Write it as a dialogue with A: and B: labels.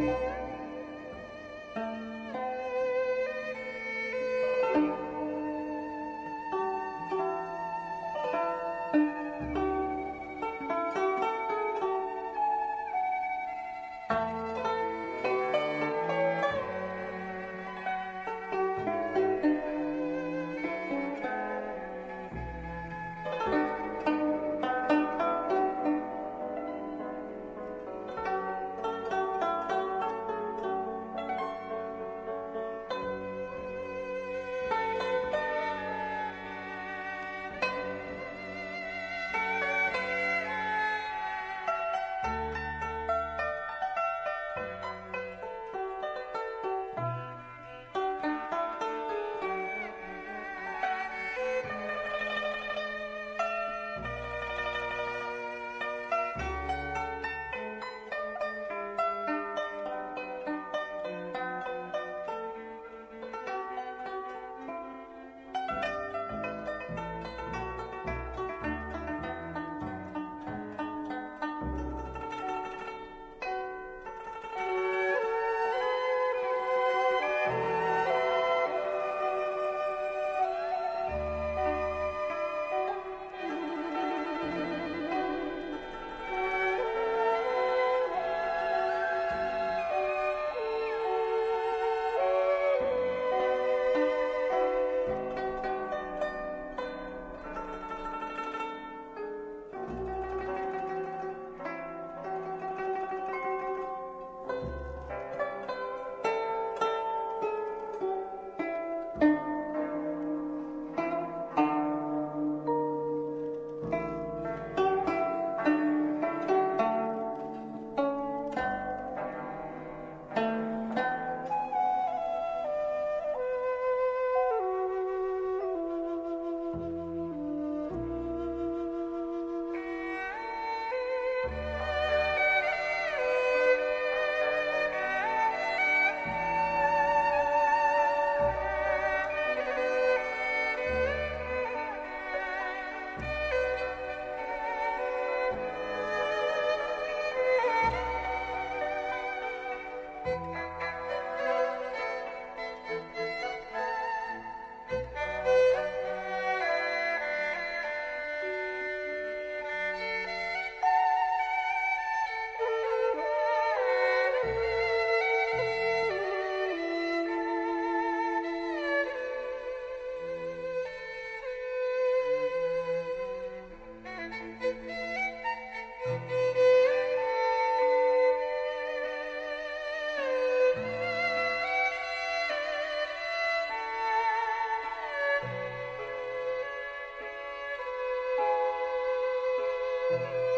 A: Thank you. Música